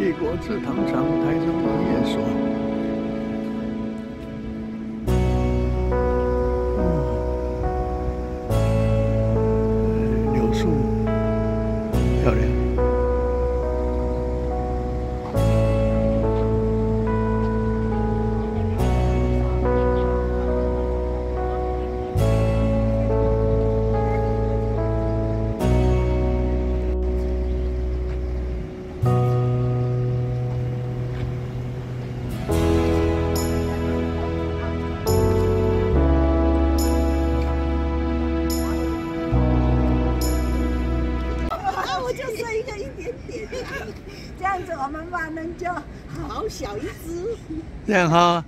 帝国紫藤长台中无野锁柳树。漂亮。这样子我们蛙能就好小一只。这样哈。